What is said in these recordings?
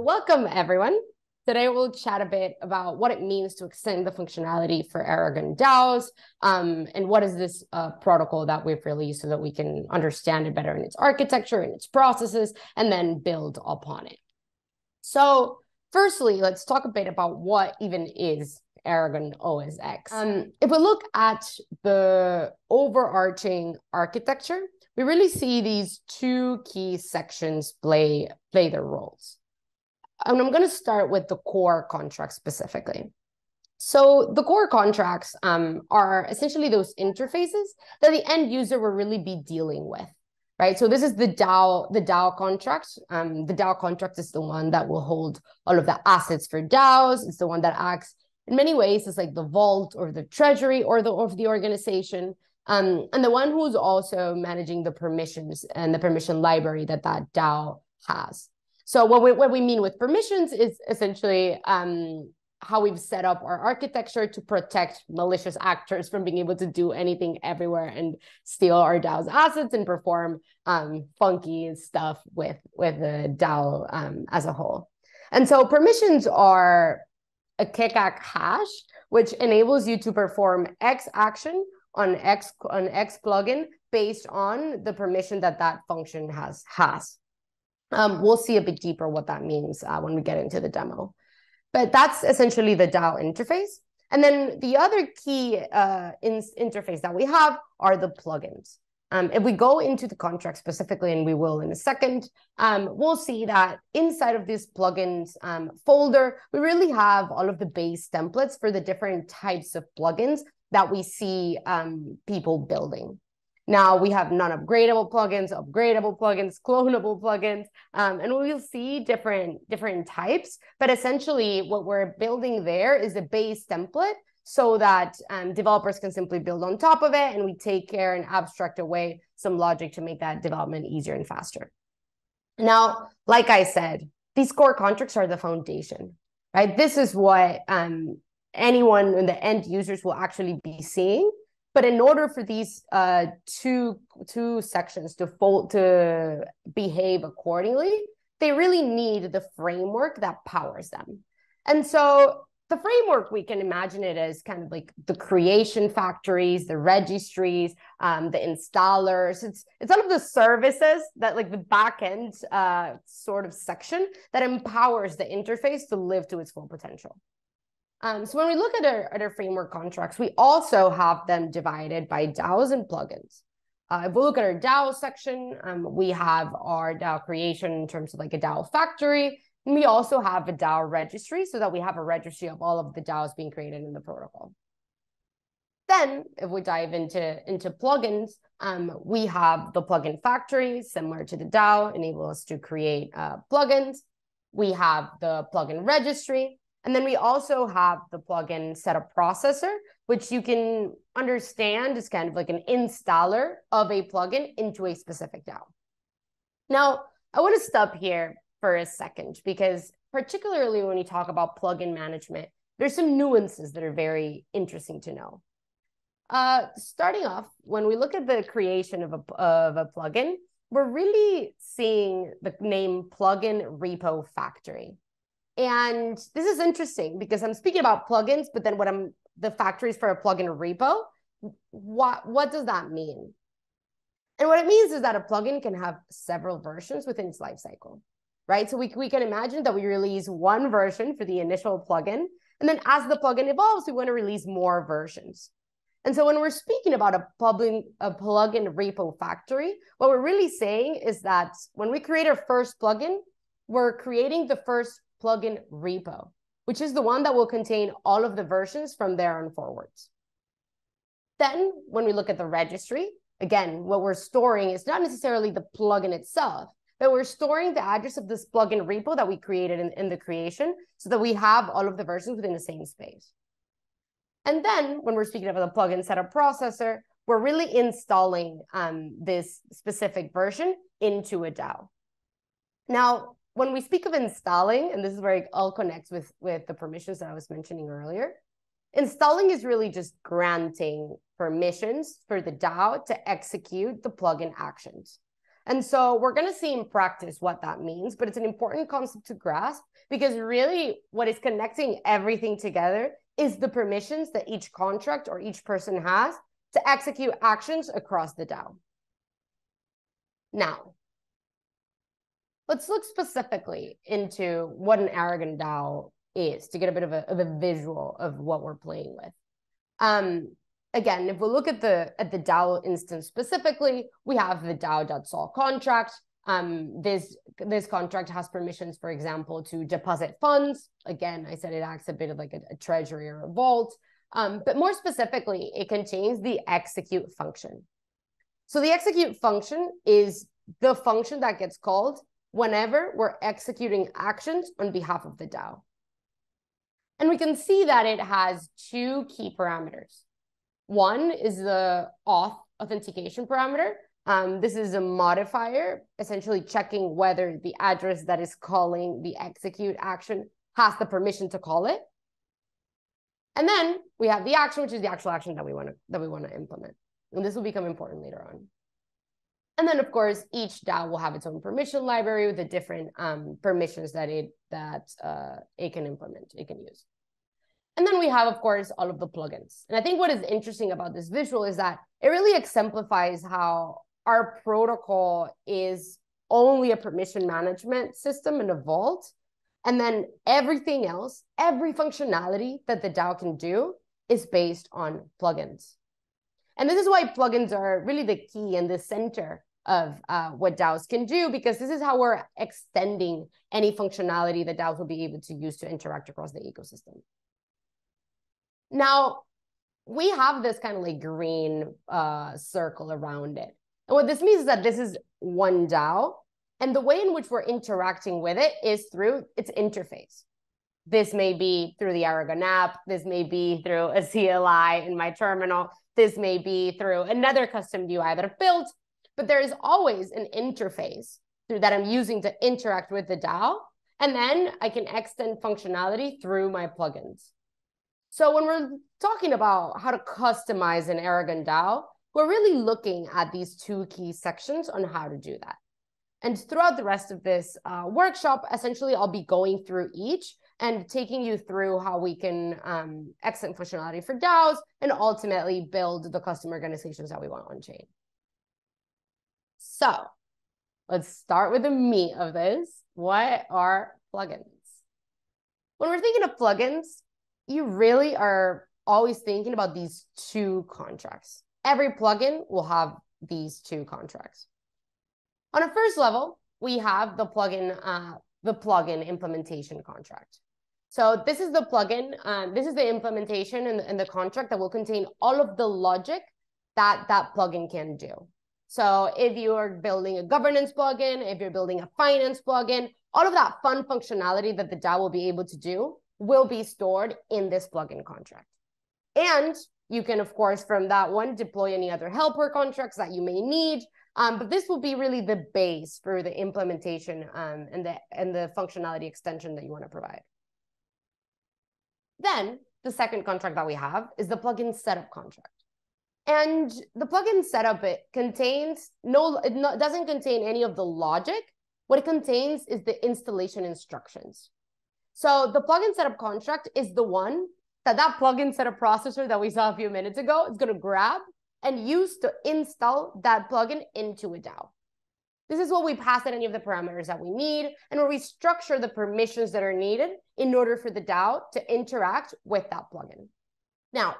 welcome everyone. Today we'll chat a bit about what it means to extend the functionality for Aragon DAOs um, and what is this uh, protocol that we've released so that we can understand it better in its architecture and its processes and then build upon it. So firstly, let's talk a bit about what even is Aragon OSx. Um, if we look at the overarching architecture, we really see these two key sections play play their roles. And I'm going to start with the core contract specifically. So the core contracts um, are essentially those interfaces that the end user will really be dealing with, right? So this is the DAO, the DAO contract. Um, the DAO contract is the one that will hold all of the assets for DAOs. It's the one that acts in many ways as like the vault or the treasury or the of the organization. Um, and the one who's also managing the permissions and the permission library that that DAO has. So what we, what we mean with permissions is essentially um, how we've set up our architecture to protect malicious actors from being able to do anything everywhere and steal our DAO's assets and perform um, funky stuff with, with the DAO um, as a whole. And so permissions are a Keccak hash, which enables you to perform X action on X on X plugin based on the permission that that function has has. Um, we'll see a bit deeper what that means uh, when we get into the demo. But that's essentially the DAO interface. And then the other key uh, in interface that we have are the plugins. Um, if we go into the contract specifically, and we will in a second, um, we'll see that inside of this plugins um, folder, we really have all of the base templates for the different types of plugins that we see um, people building. Now we have non-upgradable plugins, upgradable plugins, clonable plugins, um, and we'll see different, different types. But essentially what we're building there is a base template so that um, developers can simply build on top of it and we take care and abstract away some logic to make that development easier and faster. Now, like I said, these core contracts are the foundation, right? This is what um, anyone in the end users will actually be seeing but in order for these uh, two two sections to fold to behave accordingly, they really need the framework that powers them. And so the framework we can imagine it as kind of like the creation factories the registries um, the installers it's it's all of the services that like the backend uh, sort of section that empowers the interface to live to its full potential um, so when we look at our, at our framework contracts, we also have them divided by DAOs and plugins. Uh, if we look at our DAO section, um, we have our DAO creation in terms of like a DAO factory. And we also have a DAO registry so that we have a registry of all of the DAOs being created in the protocol. Then if we dive into, into plugins, um, we have the plugin factory, similar to the DAO, enable us to create uh, plugins. We have the plugin registry, and then we also have the plugin setup processor, which you can understand is kind of like an installer of a plugin into a specific DAO. Now, I want to stop here for a second because particularly when you talk about plugin management, there's some nuances that are very interesting to know. Uh, starting off, when we look at the creation of a, of a plugin, we're really seeing the name plugin repo factory. And this is interesting because I'm speaking about plugins, but then what I'm the factories for a plugin repo, what what does that mean? And what it means is that a plugin can have several versions within its lifecycle, right? So we, we can imagine that we release one version for the initial plugin. And then as the plugin evolves, we want to release more versions. And so when we're speaking about a plugin, a plugin repo factory, what we're really saying is that when we create our first plugin, we're creating the first plugin repo, which is the one that will contain all of the versions from there on forwards. Then when we look at the registry, again, what we're storing is not necessarily the plugin itself, but we're storing the address of this plugin repo that we created in, in the creation so that we have all of the versions within the same space. And then when we're speaking about the plugin setup processor, we're really installing um, this specific version into a DAO. Now, when we speak of installing, and this is where it all connects with, with the permissions that I was mentioning earlier, installing is really just granting permissions for the DAO to execute the plugin actions. And so we're going to see in practice what that means, but it's an important concept to grasp because really what is connecting everything together is the permissions that each contract or each person has to execute actions across the DAO. Now, let's look specifically into what an Aragon DAO is to get a bit of a, of a visual of what we're playing with. Um, again, if we look at the at the DAO instance specifically, we have the DAO.sol contract. Um, this this contract has permissions, for example, to deposit funds. Again, I said it acts a bit of like a, a treasury or a vault. Um, but more specifically, it contains the execute function. So the execute function is the function that gets called whenever we're executing actions on behalf of the DAO. And we can see that it has two key parameters. One is the auth authentication parameter. Um, this is a modifier, essentially checking whether the address that is calling the execute action has the permission to call it. And then we have the action, which is the actual action that we want to that we want to implement. And this will become important later on. And then, of course, each DAO will have its own permission library with the different um, permissions that it that uh, it can implement, it can use. And then we have, of course, all of the plugins. And I think what is interesting about this visual is that it really exemplifies how our protocol is only a permission management system in a vault. And then everything else, every functionality that the DAO can do is based on plugins. And this is why plugins are really the key and the center of uh, what DAOs can do, because this is how we're extending any functionality that DAOs will be able to use to interact across the ecosystem. Now, we have this kind of like green uh, circle around it. And what this means is that this is one DAO. And the way in which we're interacting with it is through its interface. This may be through the Aragon app. This may be through a CLI in my terminal. This may be through another custom UI that I've built. But there is always an interface through that I'm using to interact with the DAO. And then I can extend functionality through my plugins. So when we're talking about how to customize an Aragon DAO, we're really looking at these two key sections on how to do that. And throughout the rest of this uh, workshop, essentially, I'll be going through each and taking you through how we can um, extend functionality for DAOs and ultimately build the custom organizations that we want on chain. So let's start with the meat of this. What are plugins? When we're thinking of plugins, you really are always thinking about these two contracts. Every plugin will have these two contracts. On a first level, we have the plugin, uh, the plugin implementation contract. So this is the plugin, uh, this is the implementation and the contract that will contain all of the logic that that plugin can do. So if you are building a governance plugin, if you're building a finance plugin, all of that fun functionality that the DAO will be able to do will be stored in this plugin contract. And you can, of course, from that one, deploy any other helper contracts that you may need. Um, but this will be really the base for the implementation um, and, the, and the functionality extension that you want to provide. Then the second contract that we have is the plugin setup contract. And the plugin setup, it contains no, it no, doesn't contain any of the logic. What it contains is the installation instructions. So the plugin setup contract is the one that that plugin setup processor that we saw a few minutes ago is going to grab and use to install that plugin into a DAO. This is what we pass at any of the parameters that we need and where we structure the permissions that are needed in order for the DAO to interact with that plugin. Now,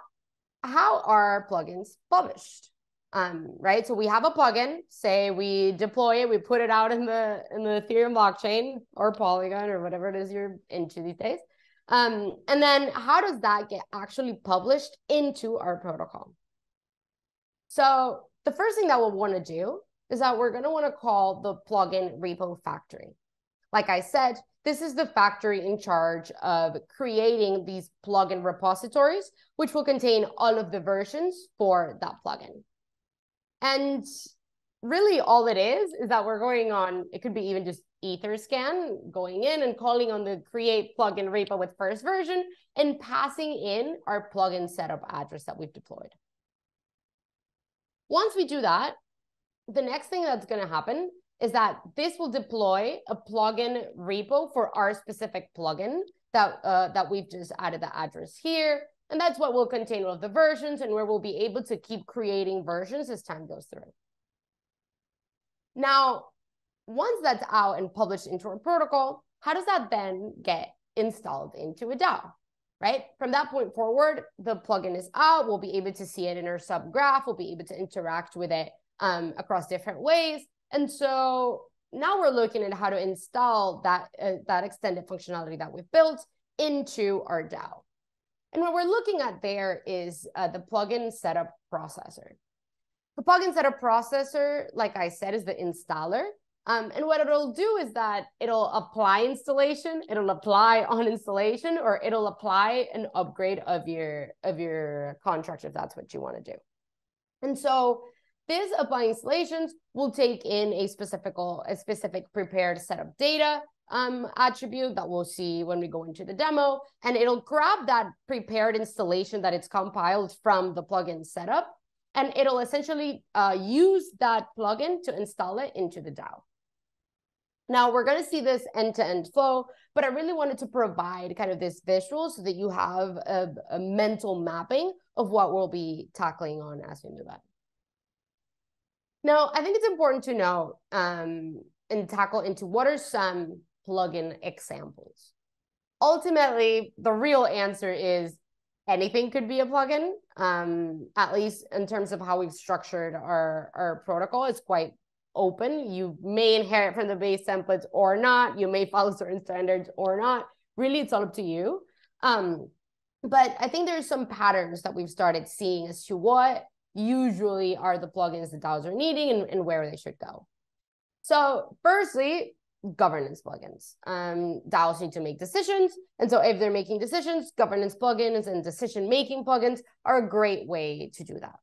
how are plugins published? um, right? So we have a plugin, say we deploy it, we put it out in the in the Ethereum blockchain or Polygon or whatever it is you're into these days. Um, and then how does that get actually published into our protocol? So the first thing that we'll want to do is that we're going to want to call the plugin repo factory. Like I said, this is the factory in charge of creating these plugin repositories, which will contain all of the versions for that plugin. And really all it is is that we're going on, it could be even just Etherscan, going in and calling on the create plugin repo with first version and passing in our plugin setup address that we've deployed. Once we do that, the next thing that's going to happen is that this will deploy a plugin repo for our specific plugin that uh, that we've just added the address here. And that's what will contain all of the versions and where we'll be able to keep creating versions as time goes through. Now, once that's out and published into our protocol, how does that then get installed into a DAO? Right? From that point forward, the plugin is out. We'll be able to see it in our subgraph. We'll be able to interact with it um, across different ways. And so now we're looking at how to install that, uh, that extended functionality that we've built into our DAO. And what we're looking at there is uh, the plugin setup processor. The plugin setup processor, like I said, is the installer. Um, and what it'll do is that it'll apply installation, it'll apply uninstallation, or it'll apply an upgrade of your of your contract if that's what you want to do. And so this apply installations will take in a specific a specific prepared setup data um, attribute that we'll see when we go into the demo, and it'll grab that prepared installation that it's compiled from the plugin setup, and it'll essentially uh, use that plugin to install it into the DAO. Now we're going to see this end-to-end -end flow, but I really wanted to provide kind of this visual so that you have a, a mental mapping of what we'll be tackling on as we move on. Now, I think it's important to know um, and tackle into what are some plugin examples. Ultimately, the real answer is anything could be a plugin. Um, at least in terms of how we've structured our, our protocol, it's quite open. You may inherit from the base templates or not. You may follow certain standards or not. Really, it's all up to you. Um, but I think there's some patterns that we've started seeing as to what usually are the plugins that DAOs are needing and, and where they should go. So firstly, governance plugins. Um, DAOs need to make decisions. And so if they're making decisions, governance plugins and decision-making plugins are a great way to do that.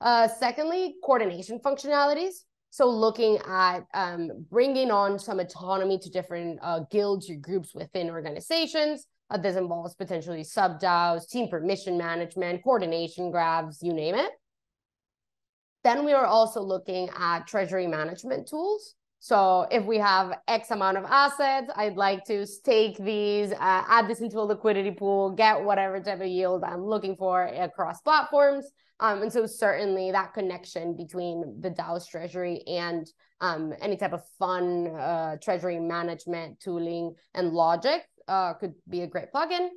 Uh, secondly, coordination functionalities. So looking at um, bringing on some autonomy to different uh, guilds or groups within organizations. Uh, this involves potentially sub DAOs, team permission management, coordination graphs, you name it. Then we are also looking at treasury management tools. So if we have X amount of assets, I'd like to stake these, uh, add this into a liquidity pool, get whatever type of yield I'm looking for across platforms. Um, and so certainly that connection between the DAO's treasury and um, any type of fun uh, treasury management tooling and logic uh, could be a great plugin.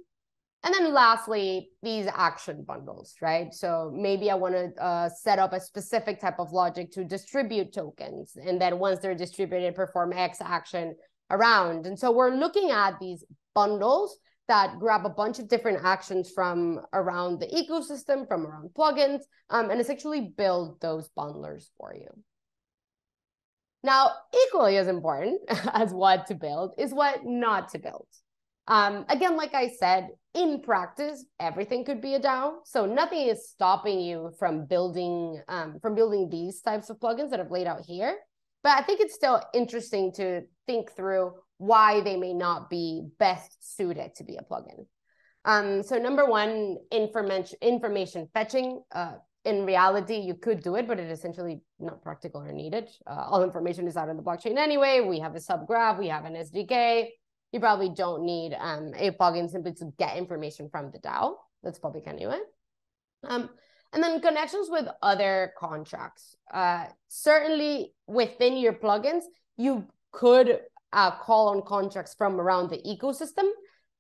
And then lastly, these action bundles, right? So maybe I want to uh, set up a specific type of logic to distribute tokens. And then once they're distributed, perform X action around. And so we're looking at these bundles that grab a bunch of different actions from around the ecosystem, from around plugins, um, and essentially build those bundlers for you. Now, equally as important as what to build is what not to build. Um, again, like I said, in practice, everything could be a DAO. So nothing is stopping you from building um, from building these types of plugins that I've laid out here. But I think it's still interesting to think through why they may not be best suited to be a plugin. Um, so number one, information information fetching. Uh, in reality, you could do it, but it is essentially not practical or needed. Uh, all information is out on the blockchain anyway. We have a subgraph, we have an SDK you probably don't need um, a plugin simply to get information from the DAO. That's public anyway. Um, and then connections with other contracts. Uh, certainly within your plugins, you could uh, call on contracts from around the ecosystem,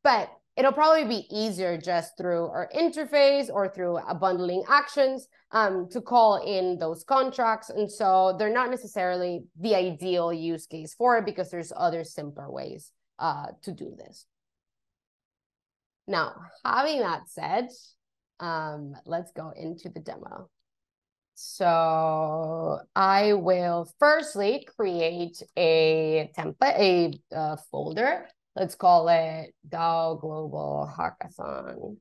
but it'll probably be easier just through our interface or through a bundling actions um, to call in those contracts. And so they're not necessarily the ideal use case for it because there's other simpler ways uh, to do this. Now, having that said, um, let's go into the demo. So I will firstly create a template, a folder. Let's call it DAO Global Hackathon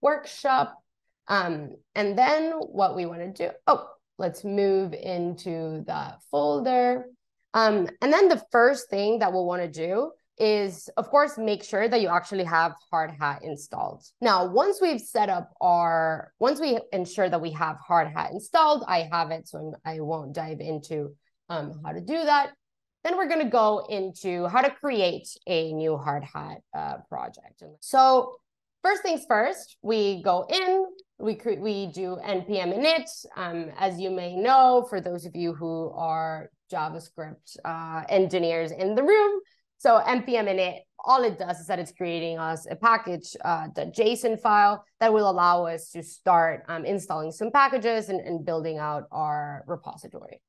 Workshop. Um, and then what we want to do, oh, let's move into that folder. Um, and then the first thing that we'll want to do is, of course, make sure that you actually have Hardhat installed. Now, once we've set up our, once we ensure that we have Hardhat installed, I have it, so I won't dive into um, how to do that. Then we're going to go into how to create a new Hardhat uh, project. So first things first, we go in, we create, we do npm init. Um, as you may know, for those of you who are JavaScript uh, engineers in the room, so npm init, all it does is that it's creating us a package, uh, the JSON file that will allow us to start um, installing some packages and, and building out our repository.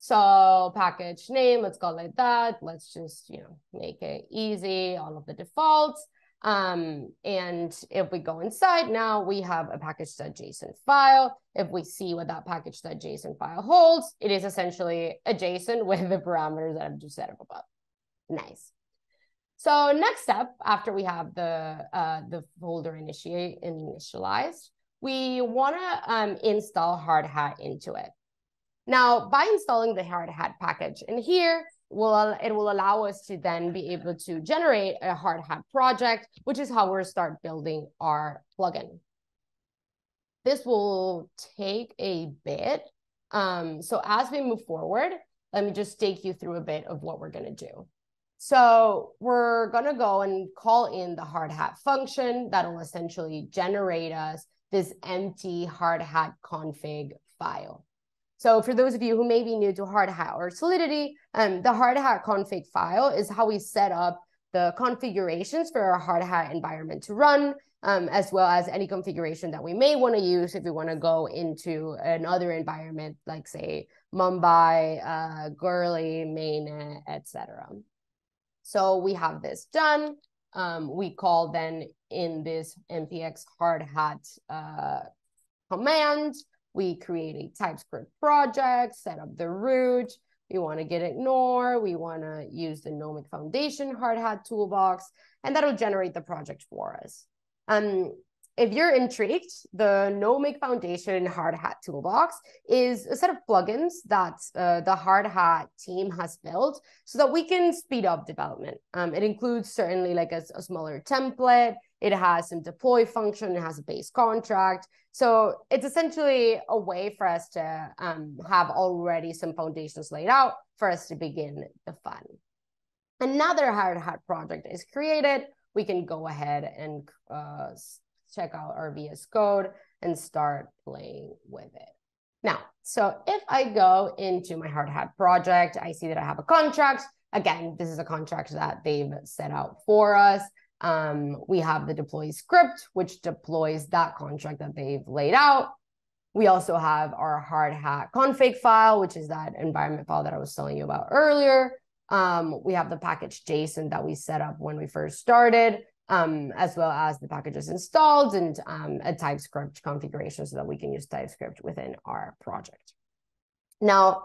So package name, let's call it that. Let's just, you know, make it easy, all of the defaults. Um, and if we go inside now, we have a package.json file. If we see what that package.json file holds, it is essentially a JSON with the parameters that I've just set up above. Nice. So next step, after we have the uh, the folder initiate initialized, we want to um, install Hardhat into it. Now, by installing the Hardhat package in here, will it will allow us to then be able to generate a Hardhat project, which is how we'll start building our plugin. This will take a bit. Um, so as we move forward, let me just take you through a bit of what we're going to do. So we're going to go and call in the Hardhat function that will essentially generate us this empty Hardhat config file. So for those of you who may be new to Hardhat or Solidity, um, the Hardhat config file is how we set up the configurations for our Hardhat environment to run, um, as well as any configuration that we may want to use if we want to go into another environment, like say Mumbai, uh, Goerli, Mainnet, etc. So we have this done. Um, we call then in this npx hardhat uh, command we create a TypeScript project, set up the root. We want to gitignore. We want to use the Nomic Foundation Hardhat toolbox, and that'll generate the project for us. Um, if you're intrigued, the Nomic Foundation Hardhat Toolbox is a set of plugins that uh, the Hardhat team has built so that we can speed up development. Um, it includes certainly like a, a, smaller template. It has some deploy function. It has a base contract. So it's essentially a way for us to um, have already some foundations laid out for us to begin the fun. Another Hardhat project is created. We can go ahead and uh, check out our VS Code and start playing with it. Now, so if I go into my Hardhat project, I see that I have a contract. Again, this is a contract that they've set out for us. Um, we have the deploy script, which deploys that contract that they've laid out. We also have our Hardhat config file, which is that environment file that I was telling you about earlier. Um, we have the package JSON that we set up when we first started um, as well as the packages installed and um, a TypeScript configuration so that we can use TypeScript within our project. Now,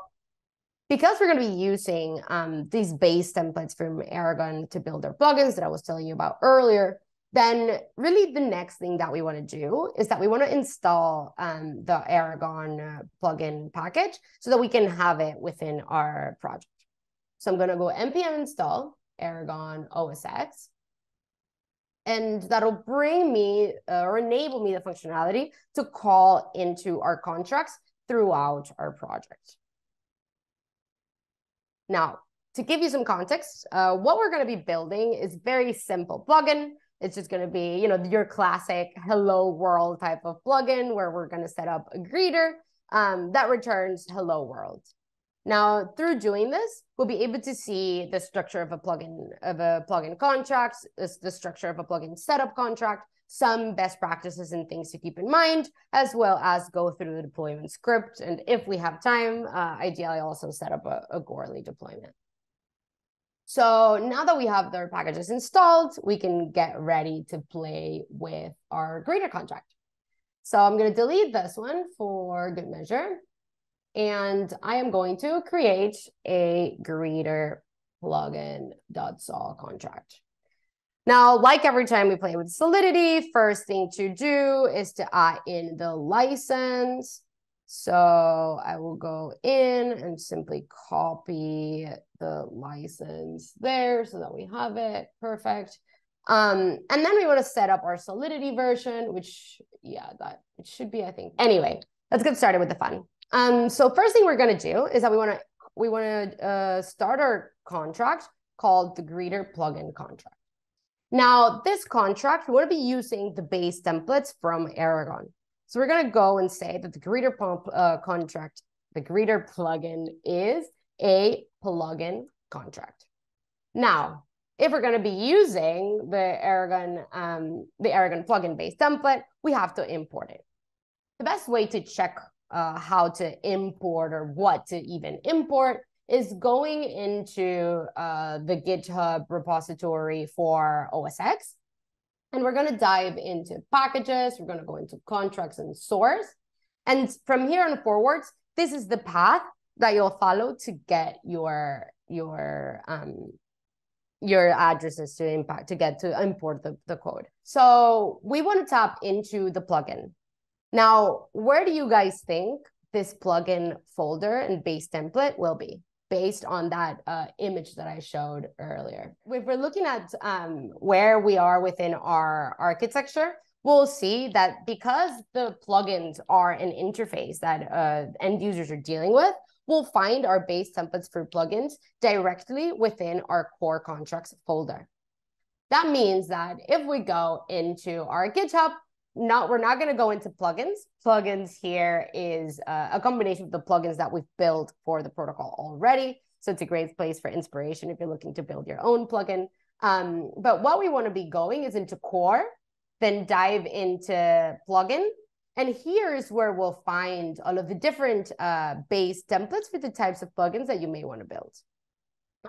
because we're going to be using um, these base templates from Aragon to build our plugins that I was telling you about earlier, then really the next thing that we want to do is that we want to install um, the Aragon uh, plugin package so that we can have it within our project. So I'm going to go npm install Aragon OSX and that'll bring me uh, or enable me the functionality to call into our contracts throughout our project. Now, to give you some context, uh, what we're going to be building is very simple plugin. It's just going to be, you know, your classic hello world type of plugin where we're going to set up a greeter um, that returns hello world. Now, through doing this, we'll be able to see the structure of a plugin of a plugin contract, the structure of a plugin setup contract, some best practices and things to keep in mind, as well as go through the deployment script. And if we have time, uh, ideally also set up a, a Goerli deployment. So now that we have their packages installed, we can get ready to play with our greeter contract. So I'm going to delete this one for good measure and I am going to create a greeter plugin.sol contract. Now, like every time we play with Solidity, first thing to do is to add in the license. So I will go in and simply copy the license there so that we have it. Perfect. Um, and then we want to set up our Solidity version, which, yeah, that it should be, I think. Anyway, let's get started with the fun. Um, so first thing we're going to do is that we want to we want to uh, start our contract called the greeter plugin contract. Now, this contract, we want to be using the base templates from Aragon. So we're going to go and say that the greeter pump uh, contract, the greeter plugin is a plugin contract. Now, if we're going to be using the Aragon, um, the Aragon plugin based template, we have to import it. The best way to check uh, how to import or what to even import is going into uh, the GitHub repository for OSX and we're going to dive into packages. We're going to go into contracts and source. And from here on forwards, this is the path that you'll follow to get your your um your addresses to impact to get to import the, the code. So we want to tap into the plugin. Now, where do you guys think this plugin folder and base template will be? Based on that uh, image that I showed earlier. If we're looking at um, where we are within our architecture, we'll see that because the plugins are an interface that uh, end users are dealing with, we'll find our base templates for plugins directly within our core contracts folder. That means that if we go into our GitHub, not we're not going to go into plugins. Plugins here is uh, a combination of the plugins that we've built for the protocol already. So it's a great place for inspiration if you're looking to build your own plugin. Um, but what we want to be going is into core, then dive into plugin. And here's where we'll find all of the different uh, base templates for the types of plugins that you may want to build.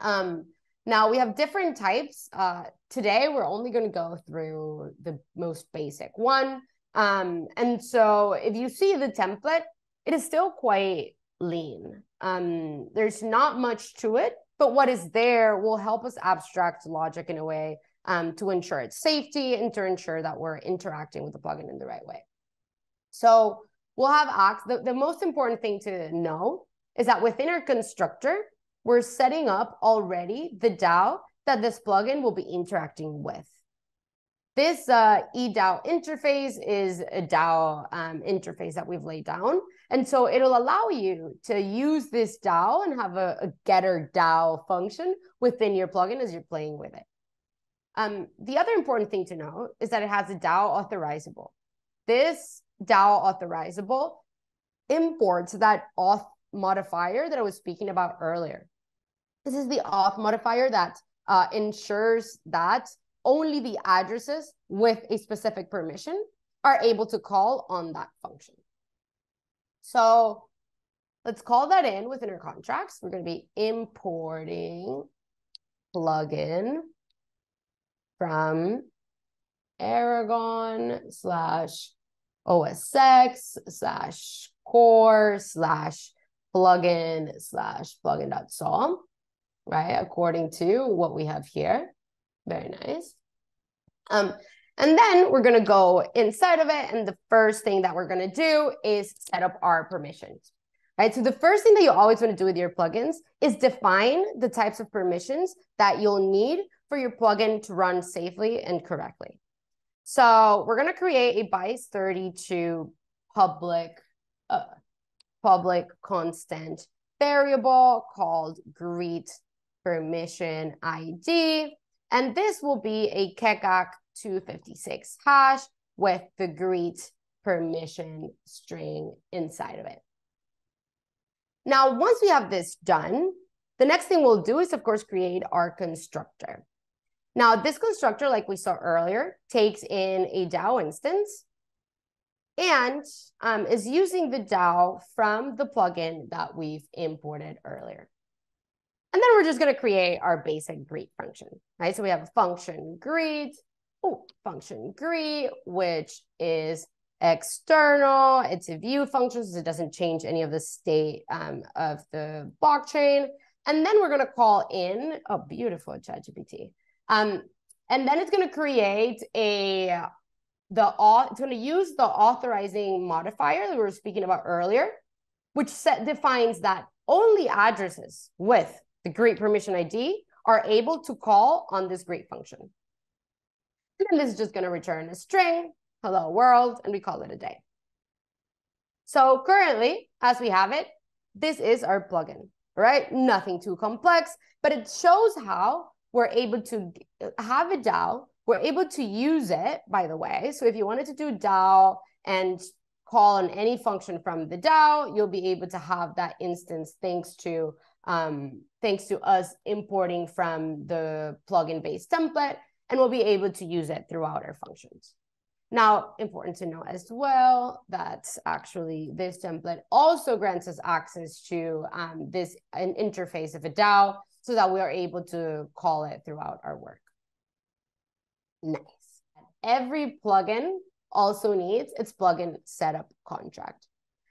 Um, now we have different types. Uh, today we're only going to go through the most basic one. Um, and so if you see the template, it is still quite lean. Um, there's not much to it, but what is there will help us abstract logic in a way um, to ensure its safety and to ensure that we're interacting with the plugin in the right way. So we'll have acts. The, the most important thing to know is that within our constructor, we're setting up already the DAO that this plugin will be interacting with. This uh, IDAO interface is a DAO um, interface that we've laid down. And so it'll allow you to use this DAO and have a, a getter DAO function within your plugin as you're playing with it. Um, the other important thing to know is that it has a DAO authorizable. This DAO authorizable imports that auth modifier that I was speaking about earlier. This is the auth modifier that uh, ensures that only the addresses with a specific permission are able to call on that function. So let's call that in within our contracts. We're going to be importing plugin from Aragon slash OSX slash core slash plugin slash plugin.sol right? According to what we have here. Very nice. Um, and then we're going to go inside of it. And the first thing that we're going to do is set up our permissions. Right. So the first thing that you always want to do with your plugins is define the types of permissions that you'll need for your plugin to run safely and correctly. So we're going to create a bytes32 public, uh, public constant variable called greet permission ID. And this will be a Keccak 256 hash with the greet permission string inside of it. Now, once we have this done, the next thing we'll do is, of course, create our constructor. Now, this constructor, like we saw earlier, takes in a DAO instance and um, is using the DAO from the plugin that we've imported earlier. And then we're just going to create our basic greet function, right? So we have a function greet, oh, function greet, which is external. It's a view function, so it doesn't change any of the state um, of the blockchain. And then we're going to call in, oh, beautiful ChatGPT. Um, and then it's going to create a, the, it's going to use the authorizing modifier that we were speaking about earlier which set defines that only addresses with the greet permission ID are able to call on this greet function. And then this is just going to return a string, hello world, and we call it a day. So currently, as we have it, this is our plugin, right? Nothing too complex, but it shows how we're able to have a DAO. We're able to use it, by the way. So if you wanted to do DAO and call on any function from the DAO, you'll be able to have that instance thanks to um, thanks to us importing from the plugin based template, and we'll be able to use it throughout our functions. Now, important to know as well that actually this template also grants us access to um, this an interface of a DAO so that we are able to call it throughout our work. Nice. Every plugin also needs its plugin setup contract.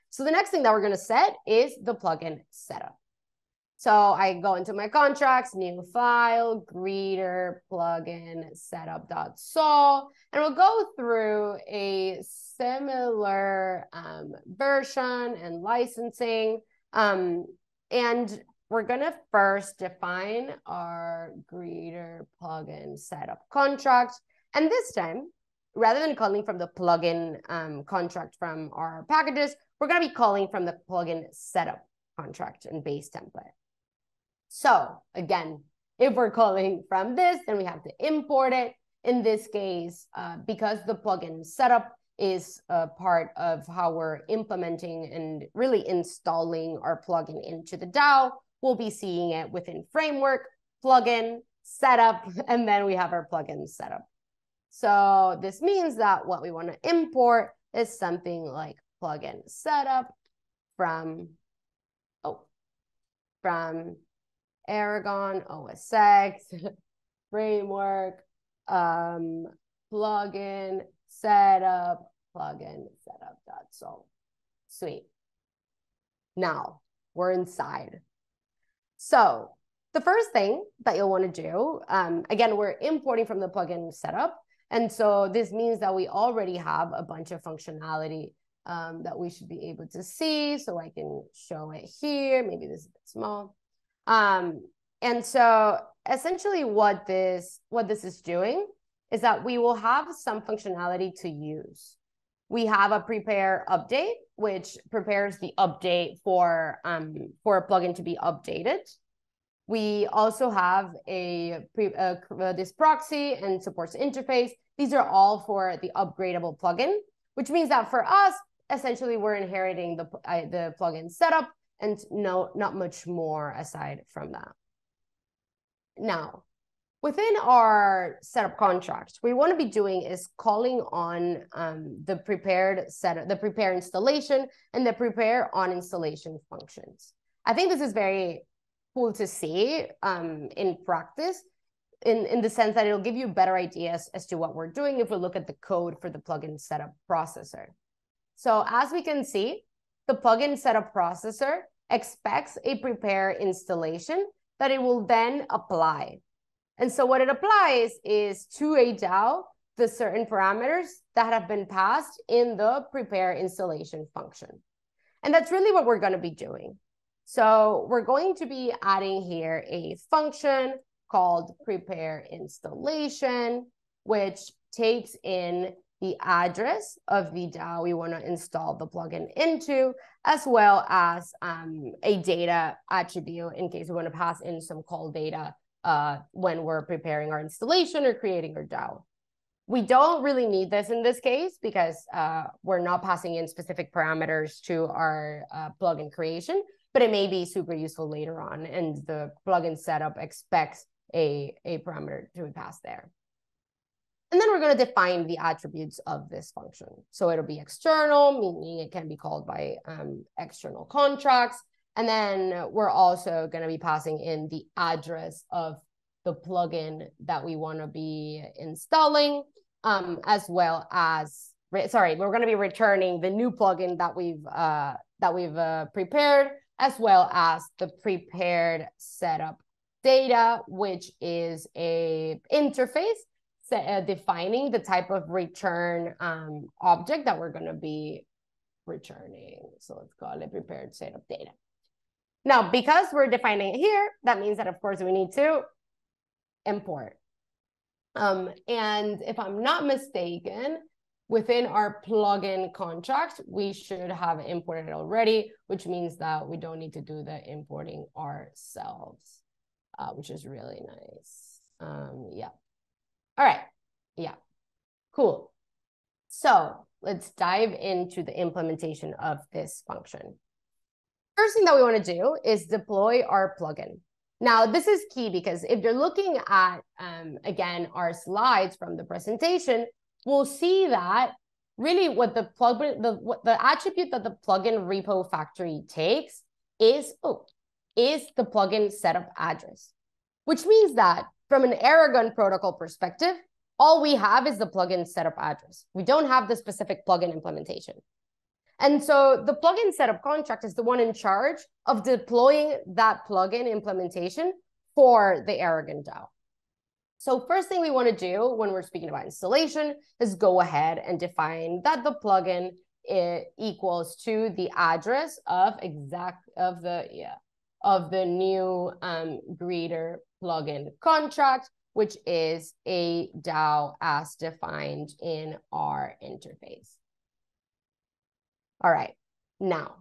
So the next thing that we're going to set is the plugin setup. So I go into my contracts, new file, greeter, plugin, setup.sol, and we'll go through a similar um, version and licensing. Um, and we're going to first define our greeter plugin setup contract. And this time, rather than calling from the plugin um, contract from our packages, we're going to be calling from the plugin setup contract and base template. So again, if we're calling from this, then we have to import it. In this case, uh, because the plugin setup is a part of how we're implementing and really installing our plugin into the DAO, we'll be seeing it within framework, plugin, setup, and then we have our plugin setup. So this means that what we want to import is something like plugin setup from, oh, from Aragon, OSX, framework, um, plugin, setup, plugin, setup. That's all. Sweet. Now we're inside. So the first thing that you'll want to do, um, again, we're importing from the plugin setup. And so this means that we already have a bunch of functionality um, that we should be able to see. So I can show it here. Maybe this is a bit small. Um, and so essentially what this what this is doing is that we will have some functionality to use. We have a prepare update, which prepares the update for um, for a plugin to be updated. We also have a, pre, uh, this proxy and supports interface. These are all for the upgradable plugin, which means that for us, essentially, we're inheriting the uh, the plugin setup and no, not much more aside from that. Now, within our setup contract, we want to be doing is calling on um, the prepared setup, the prepare installation and the prepare uninstallation functions. I think this is very cool to see um, in practice in, in the sense that it'll give you better ideas as to what we're doing if we look at the code for the plugin setup processor. So as we can see, the plugin setup processor expects a prepare installation that it will then apply. And so what it applies is to a DAO the certain parameters that have been passed in the prepare installation function. And that's really what we're going to be doing. So we're going to be adding here a function called prepare installation, which takes in the address of the DAO we want to install the plugin into, as well as um, a data attribute in case we want to pass in some call data uh, when we're preparing our installation or creating our DAO. We don't really need this in this case because uh, we're not passing in specific parameters to our uh, plugin creation, but it may be super useful later on. And the plugin setup expects a, a parameter to be passed there. And then we're going to define the attributes of this function. So it'll be external, meaning it can be called by um, external contracts. And then we're also going to be passing in the address of the plugin that we want to be installing, um, as well as, sorry, we're going to be returning the new plugin that we've, uh, that we've uh, prepared, as well as the prepared setup data, which is a interface uh, defining the type of return um, object that we're going to be returning. So let's call it prepared setup data. Now, because we're defining it here, that means that of course we need to import. Um, and if I'm not mistaken, within our plugin contract, we should have imported already, which means that we don't need to do the importing ourselves, uh, which is really nice. All right. Yeah. Cool. So let's dive into the implementation of this function. First thing that we want to do is deploy our plugin. Now, this is key because if you're looking at, um, again, our slides from the presentation, we'll see that really what the plugin, the, what the attribute that the plugin repo factory takes is, oh, is the plugin setup address, which means that from an Aragon protocol perspective, all we have is the plugin setup address. We don't have the specific plugin implementation. And so the plugin setup contract is the one in charge of deploying that plugin implementation for the Aragon DAO. So first thing we want to do when we're speaking about installation is go ahead and define that the plugin equals to the address of exact of the yeah of the new um, greeter plugin contract, which is a DAO as defined in our interface. All right, now,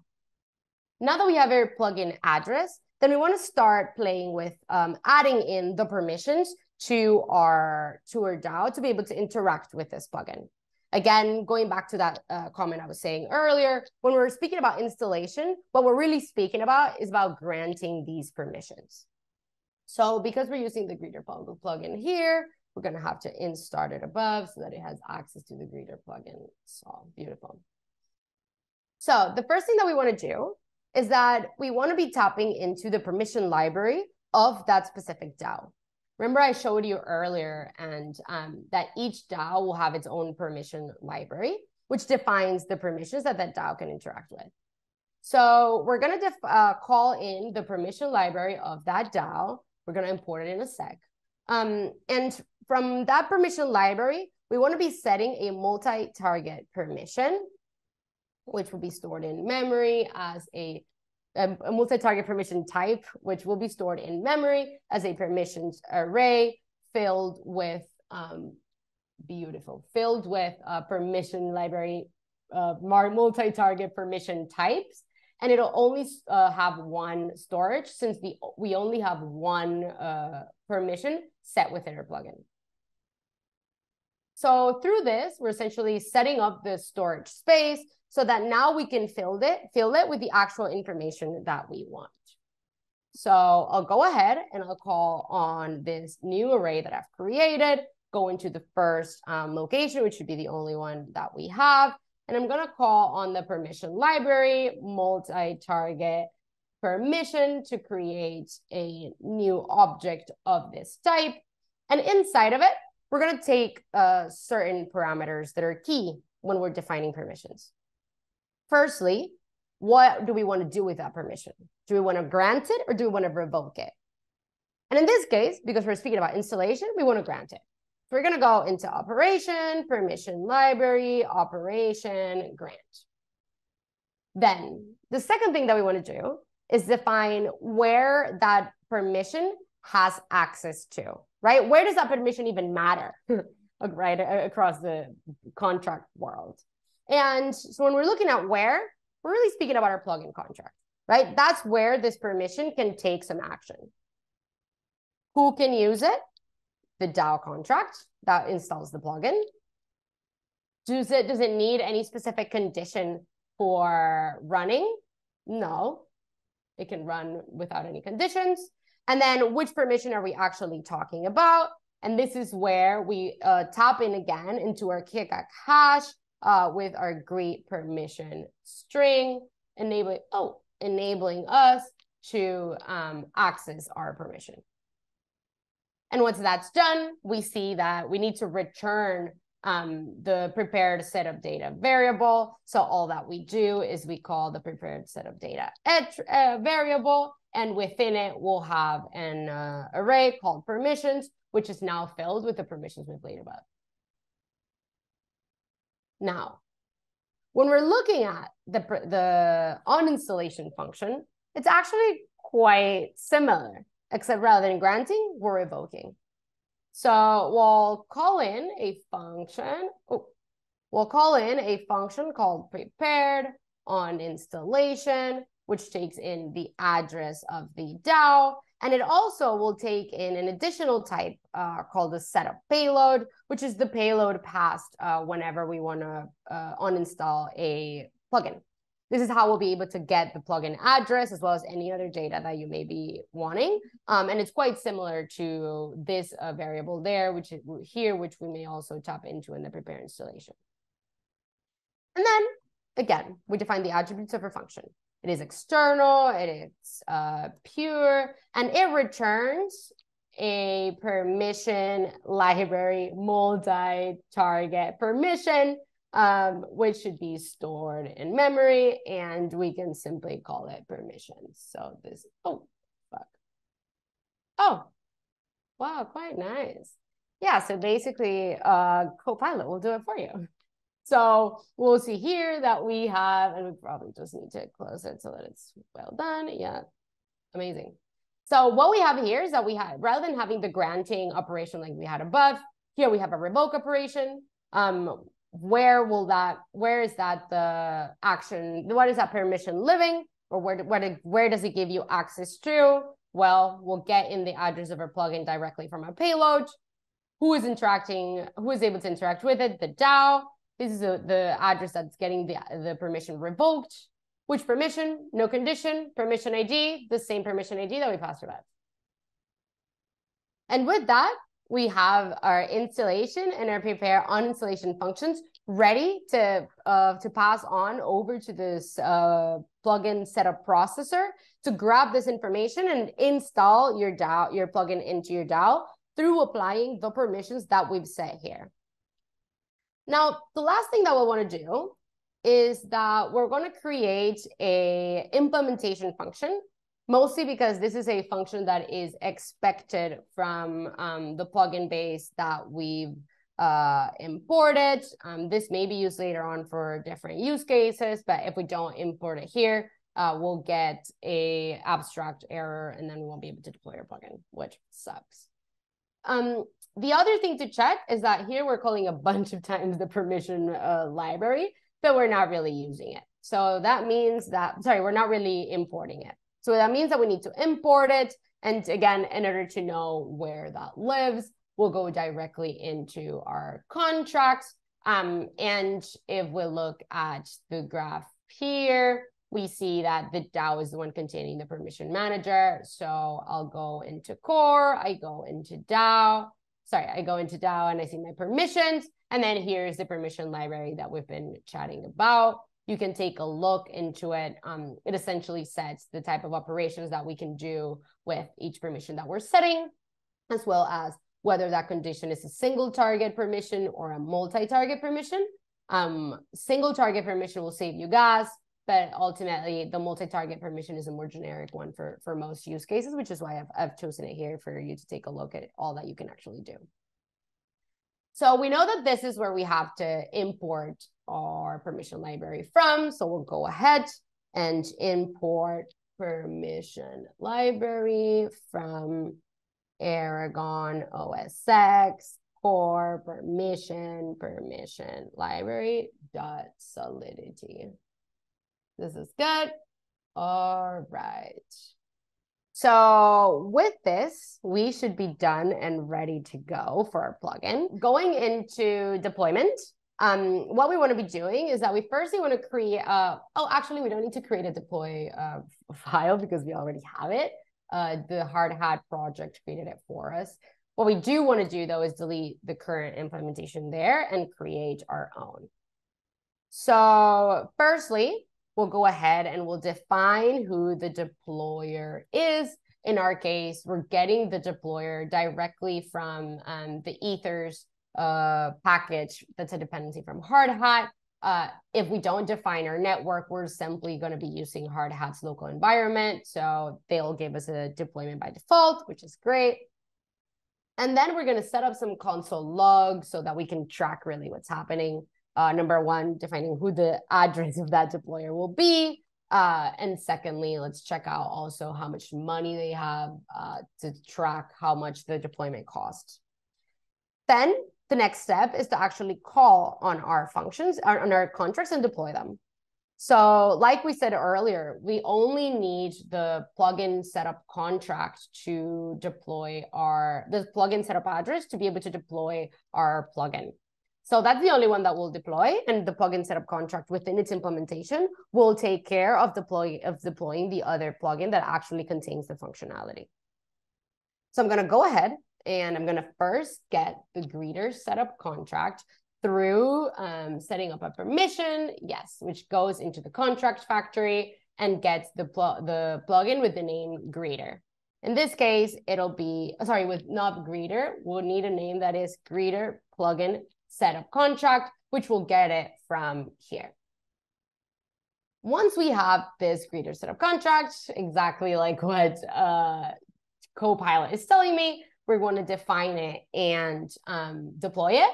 now that we have our plugin address, then we want to start playing with um, adding in the permissions to our to our DAO to be able to interact with this plugin. Again, going back to that uh, comment I was saying earlier, when we're speaking about installation, what we're really speaking about is about granting these permissions. So because we're using the Greeter plugin here, we're going to have to install it above so that it has access to the Greeter plugin. So beautiful. So the first thing that we want to do is that we want to be tapping into the permission library of that specific DAO. Remember I showed you earlier and um, that each DAO will have its own permission library, which defines the permissions that that DAO can interact with. So we're going to uh, call in the permission library of that DAO. We're going to import it in a sec. Um, and from that permission library, we want to be setting a multi-target permission which will be stored in memory as a, a, a multi-target permission type, which will be stored in memory as a permissions array filled with um, beautiful, filled with uh, permission library, uh, multi-target permission types. And it'll only uh, have one storage since the we only have one uh, permission set within our plugin. So through this, we're essentially setting up the storage space so that now we can fill it, fill it with the actual information that we want. So I'll go ahead and I'll call on this new array that I've created, go into the first um, location, which should be the only one that we have. And I'm gonna call on the permission library, multi-target permission to create a new object of this type. And inside of it, we're gonna take uh, certain parameters that are key when we're defining permissions. Firstly, what do we want to do with that permission? Do we want to grant it or do we want to revoke it? And in this case, because we're speaking about installation, we want to grant it. We're going to go into operation, permission library, operation, grant. Then the second thing that we want to do is define where that permission has access to, right? Where does that permission even matter, right, across the contract world? And so when we're looking at where, we're really speaking about our plugin contract, right? That's where this permission can take some action. Who can use it? The DAO contract that installs the plugin. Does it, does it need any specific condition for running? No, it can run without any conditions. And then which permission are we actually talking about? And this is where we uh, tap in again into our Keccak hash uh, with our greet permission string, enabling, oh, enabling us to um, access our permission. And once that's done, we see that we need to return um, the prepared setup data variable. So all that we do is we call the prepared setup data uh, variable, and within it, we'll have an uh, array called permissions, which is now filled with the permissions we've laid above. Now, when we're looking at the the uninstallation function, it's actually quite similar, except rather than granting, we're revoking. So we'll call in a function. Oh, we'll call in a function called prepared uninstallation, which takes in the address of the DAO. And it also will take in an additional type uh, called the setup payload, which is the payload passed uh, whenever we want to uh, uninstall a plugin. This is how we'll be able to get the plugin address as well as any other data that you may be wanting. Um, and it's quite similar to this uh, variable there, which is here, which we may also tap into in the prepare installation. And then again, we define the attributes of our function. It is external, it is uh, pure, and it returns a permission library multi-target permission, um, which should be stored in memory, and we can simply call it permissions. So this, oh, fuck. Oh, wow, quite nice. Yeah, so basically, uh, Copilot will do it for you. So we'll see here that we have, and we probably just need to close it so that it's well done. Yeah, amazing. So what we have here is that we have, rather than having the granting operation like we had above, here we have a revoke operation. Um, where will that, where is that the action, what is that permission living? Or where, where, where does it give you access to? Well, we'll get in the address of our plugin directly from our payload. Who is interacting, who is able to interact with it? The DAO. This is a, the address that's getting the, the permission revoked. Which permission? No condition. Permission ID, the same permission ID that we passed about. And with that, we have our installation and our prepare uninstallation functions ready to uh, to pass on over to this uh, plugin setup processor to grab this information and install your DAO, your plugin into your DAO through applying the permissions that we've set here. Now, the last thing that we want to do is that we're going to create a implementation function, mostly because this is a function that is expected from um, the plugin base that we've uh, imported. Um, this may be used later on for different use cases, but if we don't import it here, uh, we'll get a abstract error and then we won't be able to deploy our plugin, which sucks. Um, the other thing to check is that here we're calling a bunch of times the permission uh, library, but we're not really using it. So that means that, sorry, we're not really importing it. So that means that we need to import it. And again, in order to know where that lives, we'll go directly into our contracts. Um, and if we look at the graph here, we see that the DAO is the one containing the permission manager. So I'll go into core, I go into DAO, sorry, I go into DAO and I see my permissions. And then here's the permission library that we've been chatting about. You can take a look into it. Um, it essentially sets the type of operations that we can do with each permission that we're setting, as well as whether that condition is a single target permission or a multi-target permission. Um, single target permission will save you gas but ultimately the multi-target permission is a more generic one for for most use cases which is why I've, I've chosen it here for you to take a look at all that you can actually do so we know that this is where we have to import our permission library from so we'll go ahead and import permission library from aragon osx core permission permission library dot solidity this is good. All right. So with this, we should be done and ready to go for our plugin. Going into deployment, um, what we want to be doing is that we firstly want to create a, oh, actually, we don't need to create a deploy uh, file because we already have it. Uh, the Hardhat project created it for us. What we do want to do though is delete the current implementation there and create our own. So firstly, we'll go ahead and we'll define who the deployer is. In our case, we're getting the deployer directly from um, the ethers uh, package that's a dependency from Hardhat. Uh, if we don't define our network, we're simply going to be using Hardhat's local environment. So they'll give us a deployment by default, which is great. And then we're going to set up some console logs so that we can track really what's happening uh, number one, defining who the address of that deployer will be. Uh, and secondly, let's check out also how much money they have uh, to track how much the deployment costs. Then the next step is to actually call on our functions, on our contracts and deploy them. So like we said earlier, we only need the plugin setup contract to deploy our, the plugin setup address to be able to deploy our plugin. So that's the only one that will deploy and the plugin setup contract within its implementation will take care of deploy of deploying the other plugin that actually contains the functionality. So I'm going to go ahead and I'm going to first get the greeter setup contract through um, setting up a permission, yes, which goes into the contract factory and gets the, pl the plugin with the name greeter. In this case, it'll be, sorry, with not greeter, we'll need a name that is greeter plugin setup contract, which we'll get it from here. Once we have this greeter setup contract, exactly like what uh, Copilot is telling me, we're going to define it and um, deploy it.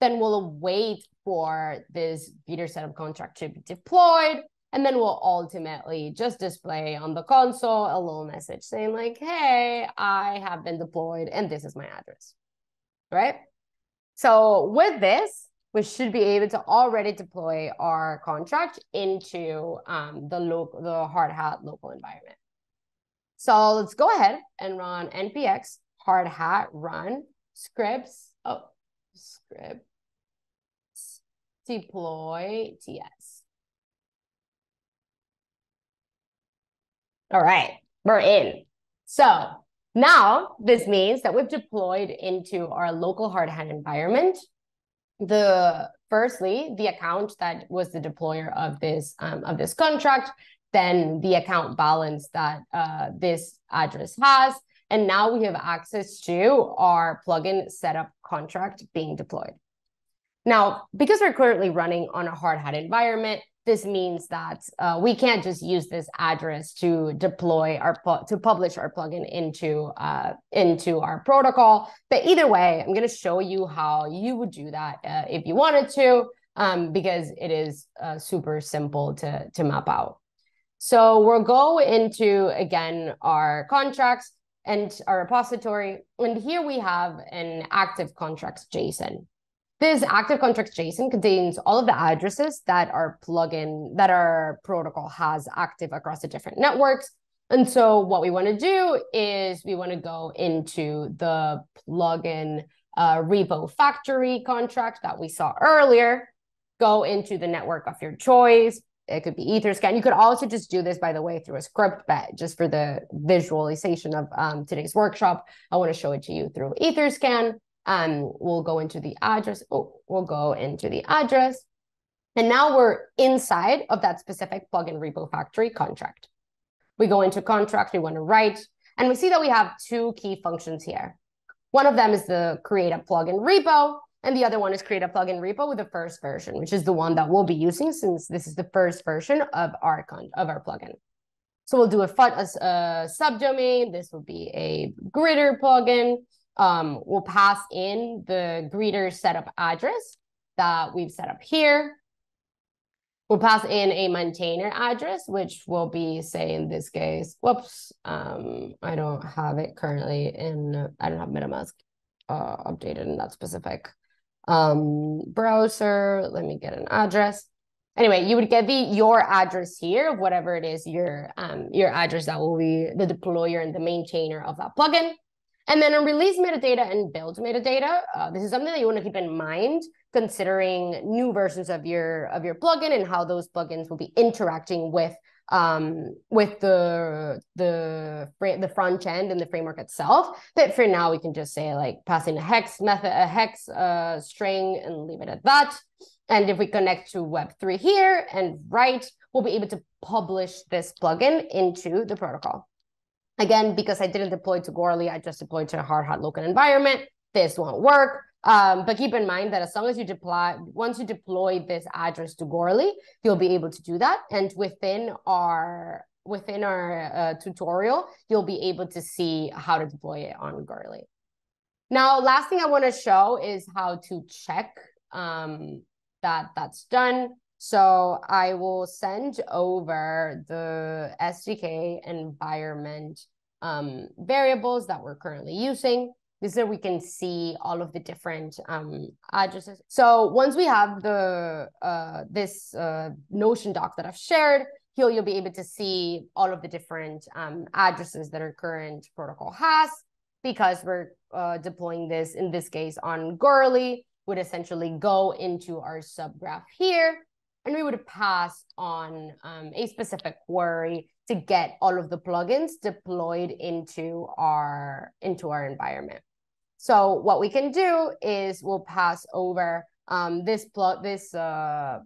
Then we'll wait for this greeter setup contract to be deployed. And then we'll ultimately just display on the console a little message saying like, hey, I have been deployed and this is my address, right? So with this, we should be able to already deploy our contract into um, the local, the Hardhat local environment. So let's go ahead and run npx Hardhat run scripts. Oh, script deploy ts. All right, we're in. So now this means that we've deployed into our local Hardhat environment. The firstly, the account that was the deployer of this um, of this contract, then the account balance that uh, this address has, and now we have access to our plugin setup contract being deployed. Now, because we're currently running on a Hardhat environment, this means that uh, we can't just use this address to deploy our to publish our plugin into uh, into our protocol. But either way, I'm going to show you how you would do that uh, if you wanted to, um, because it is uh, super simple to to map out. So we'll go into again our contracts and our repository. And here we have an active contracts JSON. This active contracts JSON contains all of the addresses that our plugin, that our protocol has active across the different networks. And so what we want to do is we want to go into the plugin uh, repo factory contract that we saw earlier, go into the network of your choice, it could be Etherscan. You could also just do this, by the way, through a script, but just for the visualization of um, today's workshop, I want to show it to you through Etherscan. Um, we'll go into the address. Oh, we'll go into the address. And now we're inside of that specific plugin repo factory contract. We go into contract, we want to write, and we see that we have two key functions here. One of them is the create a plugin repo, and the other one is create a plugin repo with the first version, which is the one that we'll be using since this is the first version of our con of our plugin. So we'll do a, a, a subdomain. This will be a greeter plugin. Um, we'll pass in the greeter setup address that we've set up here. We'll pass in a maintainer address, which will be, say, in this case, whoops, um, I don't have it currently in, I don't have MetaMask uh, updated in that specific um, browser. Let me get an address. Anyway, you would get the your address here whatever it is your um, your address that will be the deployer and the maintainer of that plugin. And then on release metadata and build metadata, uh, this is something that you want to keep in mind considering new versions of your of your plugin and how those plugins will be interacting with um, with the the the front end and the framework itself. But for now, we can just say like passing a hex method, a hex uh, string, and leave it at that. And if we connect to Web3 here and write, we'll be able to publish this plugin into the protocol. Again, because I didn't deploy to Goerli, I just deployed to a Hardhat local environment. This won't work. Um, but keep in mind that as long as you deploy, once you deploy this address to Goerli, you'll be able to do that. And within our within our uh, tutorial, you'll be able to see how to deploy it on Goerli. Now, last thing I want to show is how to check um, that that's done. So I will send over the SDK environment um, variables that we're currently using. This is we can see all of the different um, addresses. So once we have the uh, this uh, Notion doc that I've shared, here you'll be able to see all of the different um, addresses that our current protocol has because we're uh, deploying this, in this case, on Goerli, would essentially go into our subgraph here, and we would pass on um, a specific query to get all of the plugins deployed into our into our environment. So what we can do is we'll pass over um, this plug this uh,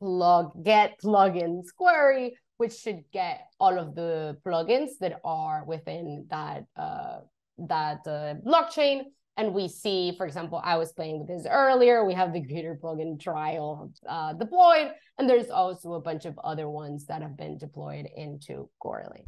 plug get plugins query, which should get all of the plugins that are within that uh, that uh, blockchain. And we see, for example, I was playing with this earlier. We have the Greeter plugin trial uh, deployed, and there's also a bunch of other ones that have been deployed into Goerli.